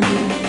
do.